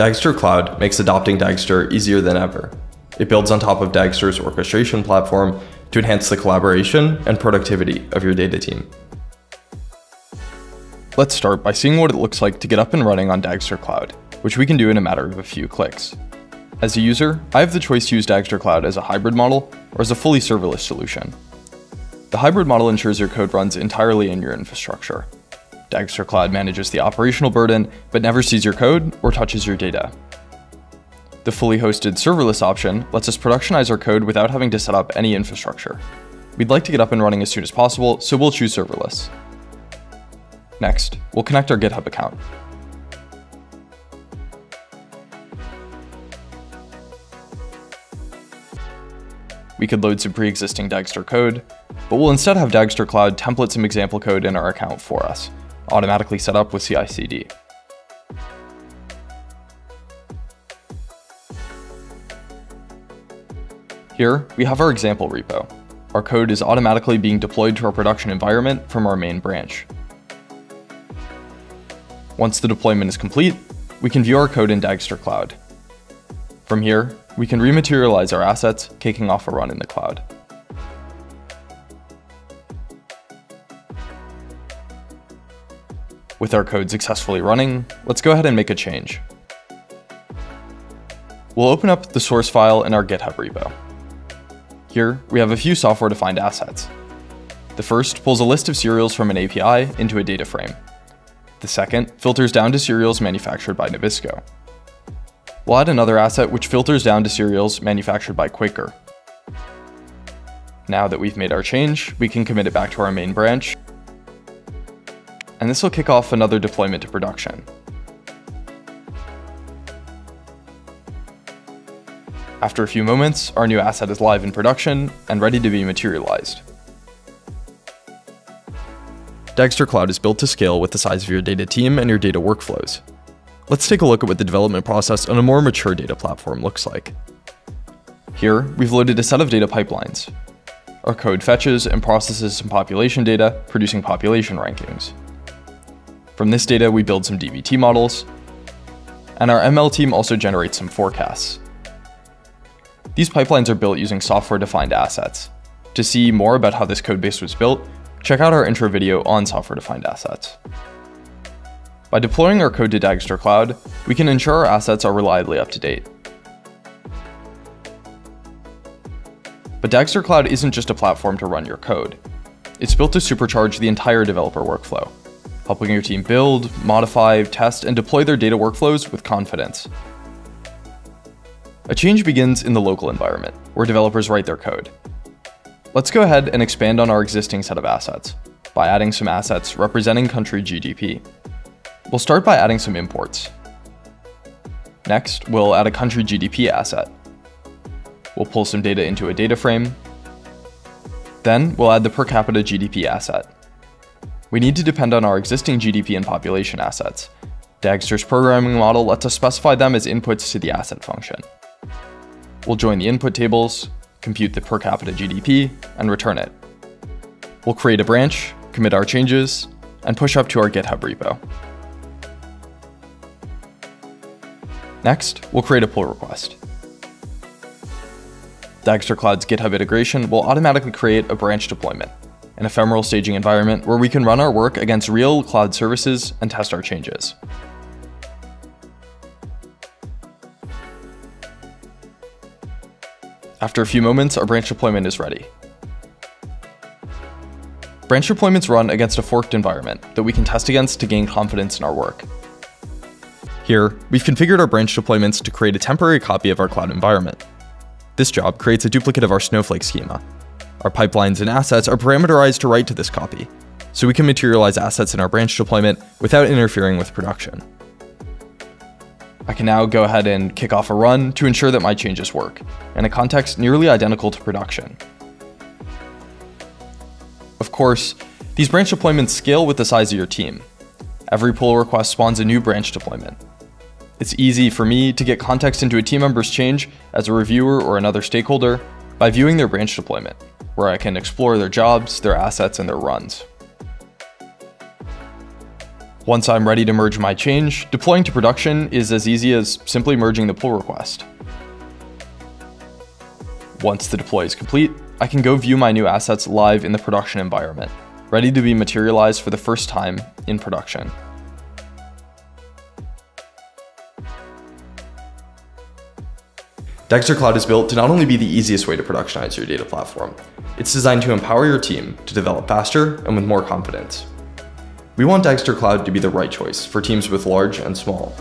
Dagster Cloud makes adopting Dagster easier than ever. It builds on top of Dagster's orchestration platform to enhance the collaboration and productivity of your data team. Let's start by seeing what it looks like to get up and running on Dagster Cloud, which we can do in a matter of a few clicks. As a user, I have the choice to use Dagster Cloud as a hybrid model or as a fully serverless solution. The hybrid model ensures your code runs entirely in your infrastructure. Dagster Cloud manages the operational burden, but never sees your code or touches your data. The fully hosted serverless option lets us productionize our code without having to set up any infrastructure. We'd like to get up and running as soon as possible, so we'll choose serverless. Next, we'll connect our GitHub account. We could load some pre-existing Dagster code, but we'll instead have Dagster Cloud template some example code in our account for us, automatically set up with CI/CD. Here, we have our example repo. Our code is automatically being deployed to our production environment from our main branch. Once the deployment is complete, we can view our code in Dagster Cloud. From here, we can rematerialize our assets, kicking off a run in the cloud. With our code successfully running, let's go ahead and make a change. We'll open up the source file in our GitHub repo. Here, we have a few software-defined assets. The first pulls a list of cereals from an API into a data frame. The second filters down to cereals manufactured by Nabisco. We'll add another asset which filters down to cereals manufactured by Quaker. Now that we've made our change, we can commit it back to our main branch, and this will kick off another deployment to production. After a few moments, our new asset is live in production and ready to be materialized. Dagster Cloud is built to scale with the size of your data team and your data workflows. Let's take a look at what the development process on a more mature data platform looks like. Here, we've loaded a set of data pipelines. Our code fetches and processes some population data, producing population rankings. From this data, we build some DBT models, and our ML team also generates some forecasts. These pipelines are built using software-defined assets. To see more about how this codebase was built, check out our intro video on software-defined assets. By deploying our code to Dagster Cloud, we can ensure our assets are reliably up to date. But Dagster Cloud isn't just a platform to run your code. It's built to supercharge the entire developer workflow, helping your team build, modify, test, and deploy their data workflows with confidence. A change begins in the local environment, where developers write their code. Let's go ahead and expand on our existing set of assets by adding some assets representing country GDP. We'll start by adding some imports. Next, we'll add a country GDP asset. We'll pull some data into a data frame. Then, we'll add the per capita GDP asset. We need to depend on our existing GDP and population assets. Dagster's programming model lets us specify them as inputs to the asset function. We'll join the input tables, compute the per capita GDP, and return it. We'll create a branch, commit our changes, and push up to our GitHub repo. Next, we'll create a pull request. Dagster Cloud's GitHub integration will automatically create a branch deployment, an ephemeral staging environment where we can run our work against real cloud services and test our changes. After a few moments, our branch deployment is ready. Branch deployments run against a forked environment that we can test against to gain confidence in our work. Here, we've configured our branch deployments to create a temporary copy of our cloud environment. This job creates a duplicate of our Snowflake schema. Our pipelines and assets are parameterized to write to this copy, so we can materialize assets in our branch deployment without interfering with production. I can now go ahead and kick off a run to ensure that my changes work, in a context nearly identical to production. Of course, these branch deployments scale with the size of your team. Every pull request spawns a new branch deployment. It's easy for me to get context into a team member's change as a reviewer or another stakeholder by viewing their branch deployment, where I can explore their jobs, their assets, and their runs. Once I'm ready to merge my change, deploying to production is as easy as simply merging the pull request. Once the deploy is complete, I can go view my new assets live in the production environment, ready to be materialized for the first time in production. Dagster Cloud is built to not only be the easiest way to productionize your data platform, it's designed to empower your team to develop faster and with more confidence. We want Dagster Cloud to be the right choice for teams with large and small,